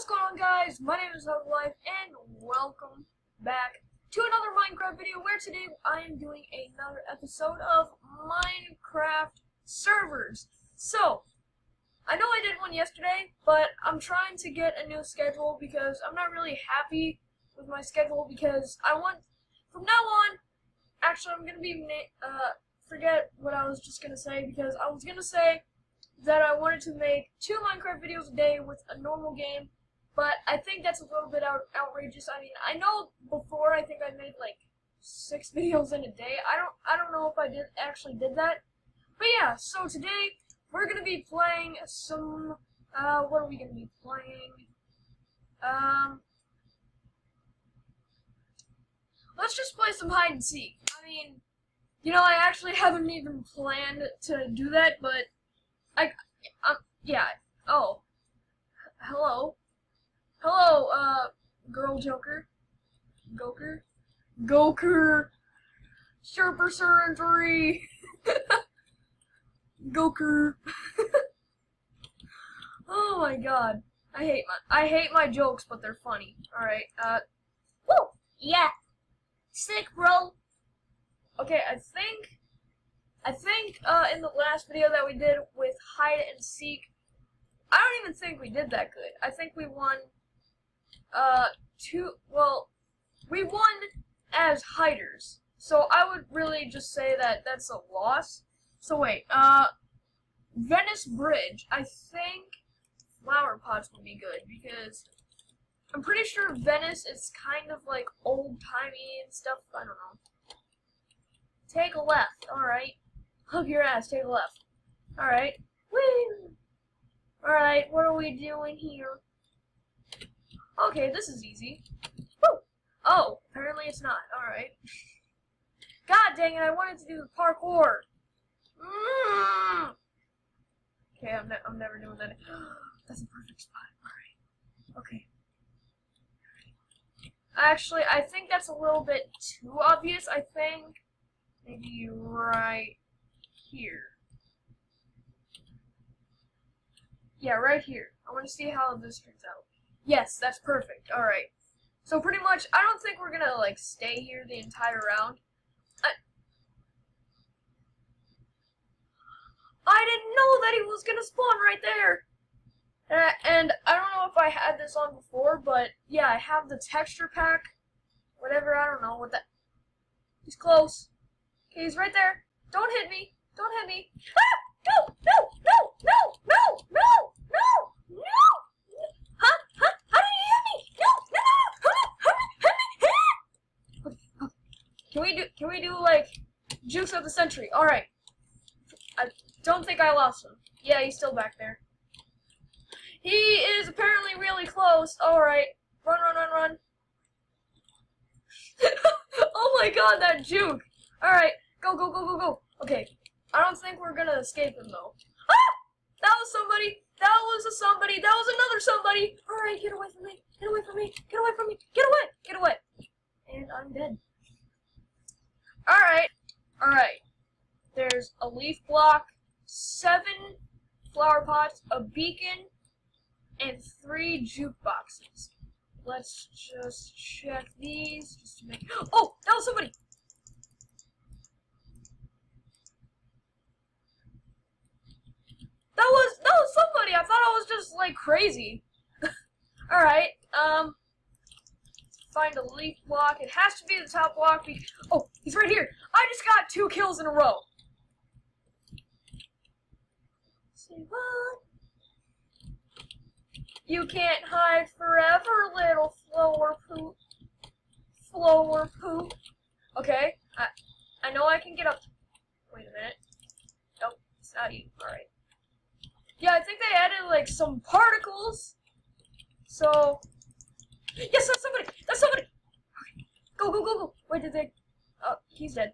What's going on guys? My name is Life and welcome back to another Minecraft video where today I am doing another episode of Minecraft servers. So, I know I did one yesterday, but I'm trying to get a new schedule because I'm not really happy with my schedule because I want, from now on, actually I'm going to be, uh, forget what I was just going to say because I was going to say that I wanted to make two Minecraft videos a day with a normal game, but I think that's a little bit out outrageous. I mean, I know before I think I made like six videos in a day. I don't I don't know if I did actually did that. But yeah, so today we're gonna be playing some uh what are we gonna be playing? Um Let's just play some hide and seek. I mean, you know, I actually haven't even planned to do that, but I, um, yeah. Oh, hello, uh, girl Joker, Goker, Goker, Sherper Surgery, Goker. oh my god, I hate my I hate my jokes, but they're funny. All right, uh, woo, yeah, sick, bro. Okay, I think I think uh, in the last video that we did with hide and seek, I don't even think we did that good. I think we won uh, two. Well, we won as hiders, so I would really just say that that's a loss. So wait, uh, Venice Bridge. I think flower pots would be good because I'm pretty sure Venice is kind of like old timey and stuff. I don't know. Take a left. All right. Up your ass, take a left. Alright. Woo! Alright, what are we doing here? Okay, this is easy. Woo! Oh, apparently it's not. Alright. God dang it, I wanted to do the parkour! Mm. Okay, I'm, ne I'm never doing that. That's a perfect spot. Alright. Okay. Actually, I think that's a little bit too obvious. I think maybe right here. Yeah, right here. I want to see how this turns out. Yes, that's perfect. Alright. So pretty much, I don't think we're gonna, like, stay here the entire round. I, I didn't know that he was gonna spawn right there! And I don't know if I had this on before, but yeah, I have the texture pack. Whatever, I don't know what that... He's close. Okay, he's right there. Don't hit me. Don't hit me. Ah! No! No! No! No! No! No! No! Huh? Huh? How did you hit me? No! No! No! Hit me! Hit me! Can we do? Can we do like juice of the century? All right. I don't think I lost him. Yeah, he's still back there. He is apparently really close. All right. Run! Run! Run! Run! oh my God! That juke. All right. Go! Go! Go! Go! Go! Okay. I don't think we're gonna escape him though. Ah! That was somebody! That was a somebody! That was another somebody! Alright, get away from me! Get away from me! Get away from me! Get away! Get away! And I'm dead. Alright. Alright. There's a leaf block, seven flower pots, a beacon, and three jukeboxes. Let's just check these just to make Oh! That was somebody! That was that was somebody. I thought I was just like crazy. All right. Um. Find a leaf block. It has to be the top block. oh, he's right here. I just got two kills in a row. Say what? You can't hide forever, little flower poop. Flower poop. Okay. I I know I can get up. Wait a minute. Nope, it's not you. All right. Yeah, I think they added like some particles. So yes, that's somebody. That's somebody. Okay. Go, go, go, go. Wait, did they? Oh, he's dead.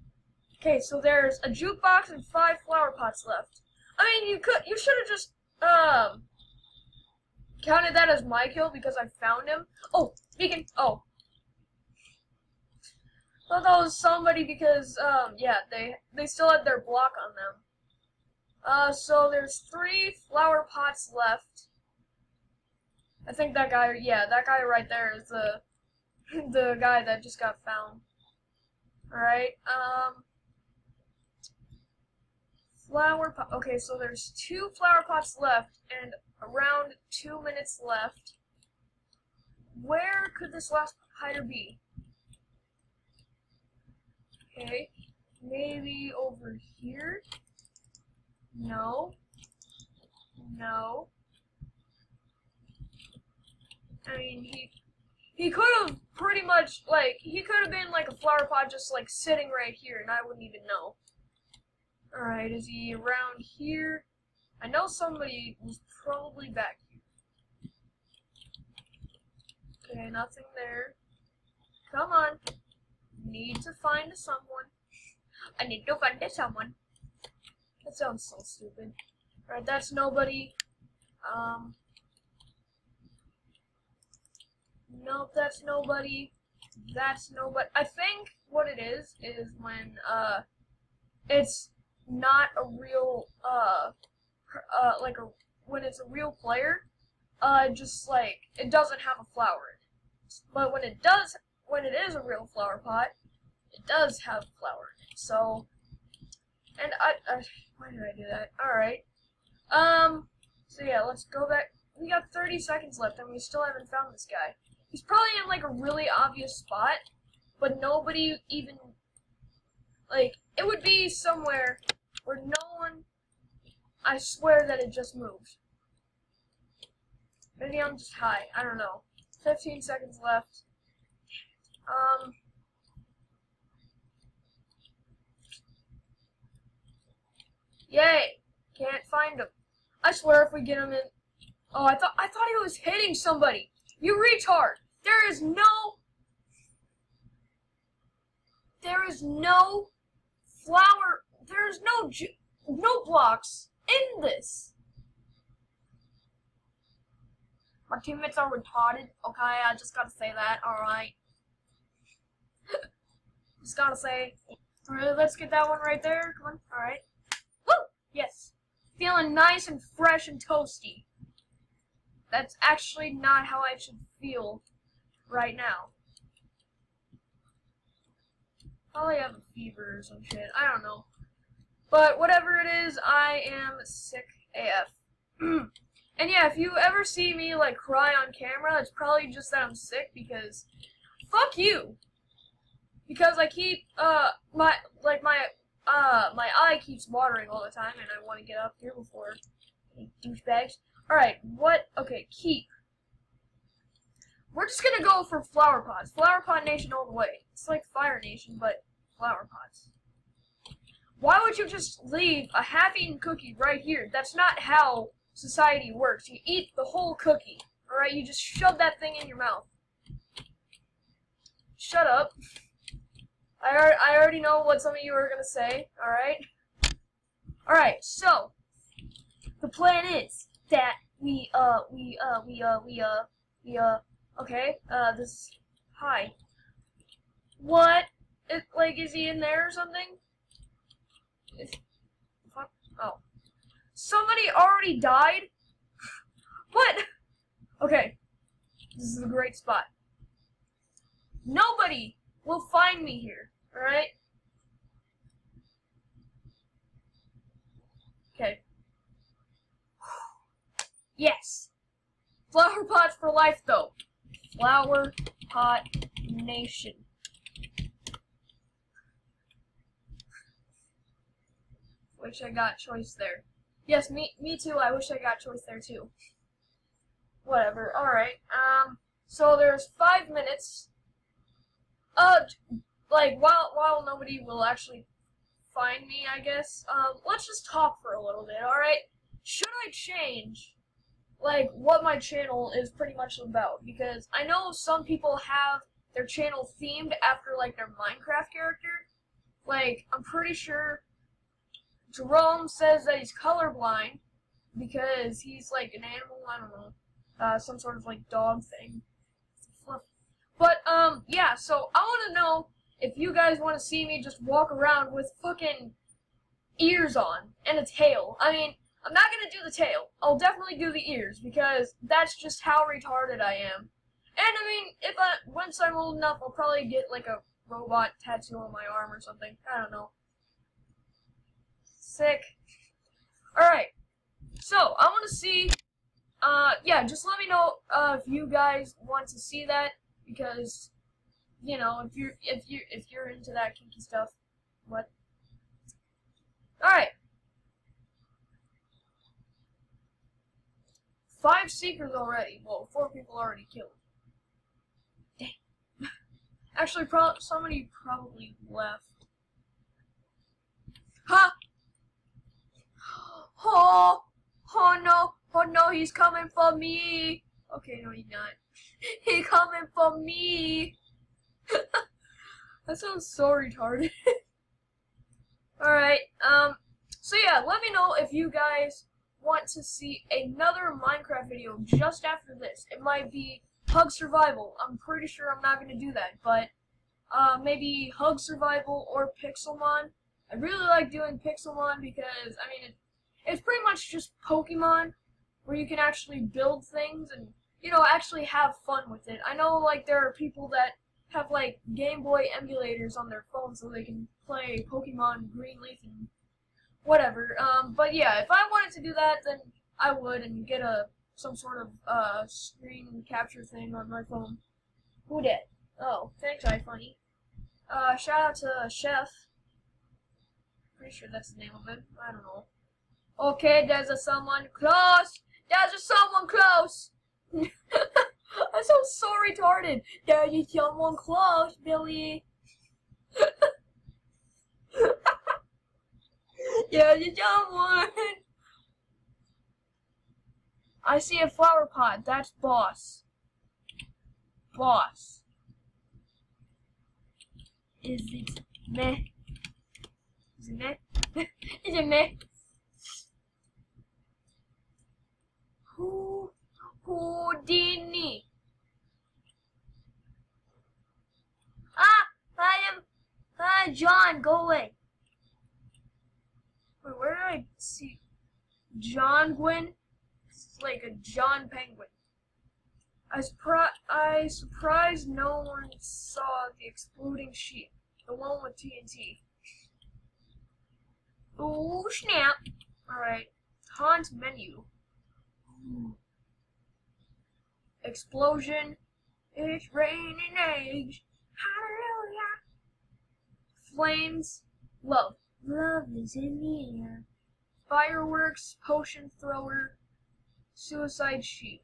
okay, so there's a jukebox and five flower pots left. I mean, you could, you should have just um counted that as my kill because I found him. Oh, beacon. Oh. Thought that was somebody because um yeah they they still had their block on them. Uh, so there's three flower pots left. I think that guy, yeah, that guy right there is the the guy that just got found. Alright, um, flower pot, okay, so there's two flower pots left, and around two minutes left. Where could this last hider be? Okay, maybe over here? No. No. I mean, he he could have pretty much like he could have been like a flower pot just like sitting right here, and I wouldn't even know. All right, is he around here? I know somebody was probably back here. Okay, nothing there. Come on. Need to find someone. I need to find someone. That sounds so stupid. Alright, that's nobody. Um. Nope, that's nobody. That's nobody. I think what it is is when uh, it's not a real uh, uh, like a when it's a real player, uh, just like it doesn't have a flower in it. But when it does, when it is a real flower pot, it does have flower in it. So, and I, I why did I do that? All right. Um. So yeah, let's go back. We got 30 seconds left, and we still haven't found this guy. He's probably in like a really obvious spot, but nobody even like it would be somewhere where no one. I swear that it just moved. Maybe I'm just high. I don't know. 15 seconds left. Um. Yay! Can't find him. I swear if we get him in... Oh, I thought I thought he was hitting somebody. You retard! There is no... There is no flower... There is no no blocks in this. My teammates are retarded. Okay, I just gotta say that. Alright. just gotta say. Alright, let's get that one right there. Come on. Alright. Woo! Yes. Feeling nice and fresh and toasty. That's actually not how I should feel right now. Probably have a fever or some shit. I don't know. But whatever it is, I am sick AF. and yeah, if you ever see me like cry on camera, it's probably just that I'm sick because fuck you. Because I keep uh my like my uh my eye keeps watering all the time and I want to get up here before douchebags. Alright, what okay, keep. We're just gonna go for flower pots. Flower pot nation all the way. It's like Fire Nation, but flower pots. Why would you just leave a half-eaten cookie right here? That's not how society works. You eat the whole cookie, alright? You just shove that thing in your mouth. Shut up. I, I already know what some of you are to say, alright? Alright, so, the plan is that we, uh, we, uh, we, uh, we, uh, we, uh, okay, uh, this, hi. What? It, like, is he in there or something? Oh. Somebody already died? what? Okay. This is a great spot. Nobody will find me here, alright? Okay. Yes! Flower pots for life, though. Flower pot nation. Wish I got choice there. Yes, me me too. I wish I got choice there too. Whatever. All right. Um. So there's five minutes. Uh, like while while nobody will actually find me, I guess. Um. Let's just talk for a little bit. All right. Should I change? Like what my channel is pretty much about because I know some people have their channel themed after like their Minecraft character. Like I'm pretty sure Jerome says that he's colorblind because he's like an animal, I don't know, uh, some sort of like dog thing. But, um, yeah, so I want to know if you guys want to see me just walk around with fucking ears on and a tail. I mean, I'm not gonna do the tail. I'll definitely do the ears because that's just how retarded I am. And I mean, if I once I'm old enough, I'll probably get like a robot tattoo on my arm or something. I don't know. Sick. All right. So I want to see. Uh, yeah, just let me know uh, if you guys want to see that because you know if you're if you if you're into that kinky stuff. What? All Five seekers already. Well, four people already killed. Dang. Actually, pro somebody probably left. Ha! Oh! Oh no! Oh no, he's coming for me! Okay, no, he's not. He's coming for me! that sounds so retarded. Alright, um, so yeah, let me know if you guys want to see another Minecraft video just after this. It might be Hug Survival. I'm pretty sure I'm not going to do that, but uh, maybe Hug Survival or Pixelmon. I really like doing Pixelmon because, I mean, it, it's pretty much just Pokemon where you can actually build things and, you know, actually have fun with it. I know, like, there are people that have, like, Game Boy emulators on their phone so they can play Pokemon Green Leaf and whatever. Um, but yeah, if I wanted to do that, then I would and get a some sort of uh, screen capture thing on my phone. Who did? Oh, thanks, iFunny. Uh, shout out to Chef. Pretty sure that's the name of it. I don't know. Okay, there's a someone close. There's a someone close. I sound so retarded. There's a someone close, Billy. Yeah, you don't want. I see a flower pot. That's boss. Boss. Is it me? Is it me? Is it me? Who? Houdini. Ah! I am. Ah, John, go away. Wait, where did I see John Gwyn? It's like a John Penguin. I, surpri I surprised no one saw the exploding sheep, the one with TNT. Oh snap! Alright, haunt menu. Ooh. Explosion. It's raining eggs. Hallelujah. Flames. Love. Love is in the air. Fireworks, potion thrower, suicide sheep.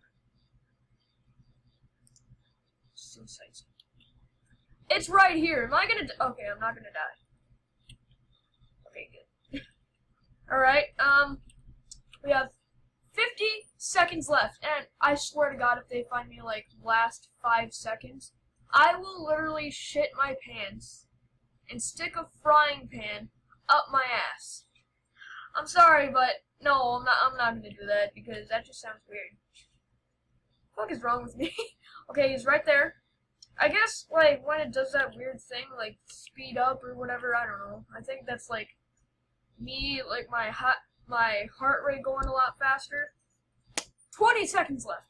Suicide sheep. It's right here. Am I gonna? Okay, I'm not gonna die. Okay, good. Alright, um, we have 50 seconds left, and I swear to God, if they find me, like, last five seconds, I will literally shit my pants and stick a frying pan up my ass. I'm sorry, but no, I'm not. I'm not gonna do that because that just sounds weird. What is wrong with me? okay, he's right there. I guess like when it does that weird thing, like speed up or whatever. I don't know. I think that's like me, like my hot, my heart rate going a lot faster. Twenty seconds left.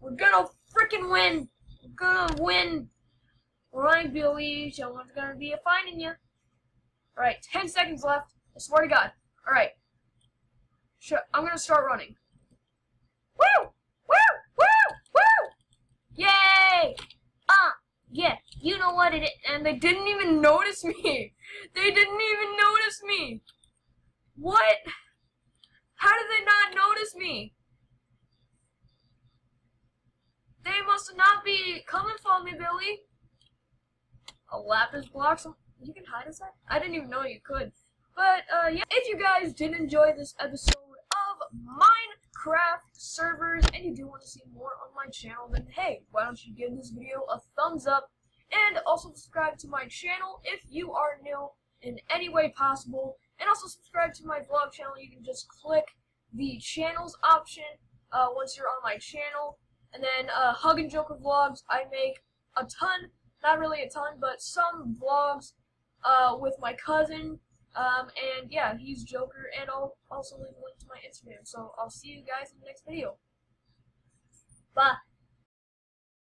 We're gonna freaking win. We're gonna win. Alright, Billy. Someone's gonna be a finding you. Alright, 10 seconds left. I swear to God. Alright. I'm gonna start running. Woo! Woo! Woo! Woo! Yay! Ah! Uh, yeah, you know what it is. And they didn't even notice me. They didn't even notice me. What? How did they not notice me? They must not be coming for me, Billy. A lapis block? You can hide inside? I didn't even know you could. But, uh, yeah, if you guys did enjoy this episode of Minecraft servers, and you do want to see more on my channel, then hey, why don't you give this video a thumbs up, and also subscribe to my channel if you are new in any way possible, and also subscribe to my vlog channel. You can just click the channels option uh, once you're on my channel, and then uh, Hug and Joker vlogs, I make a ton, not really a ton, but some vlogs uh, with my cousin. Um, and yeah, he's Joker, and I'll also leave a link to my Instagram. So I'll see you guys in the next video. Bye.